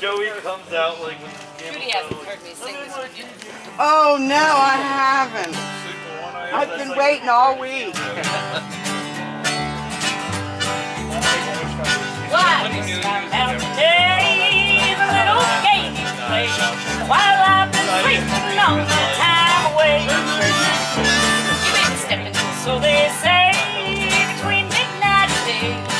Joey comes out like Judy hasn't heard me sing this. Oh no, I haven't. I've been waiting all week. While I've been my time away You stepping, so they say Between midnight and day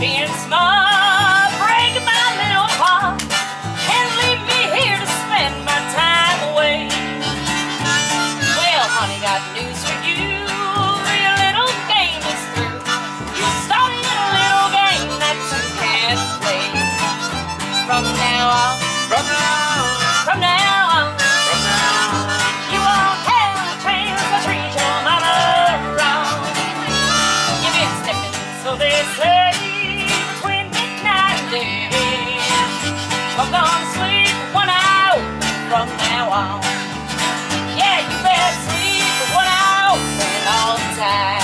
being smart. Break my little heart and leave me here to spend my time away. Well, honey, got news for you. Your little game is through. You started a little game that you can't play. From now on, from now on, from now on. Yeah, you better sleep one out and all the time.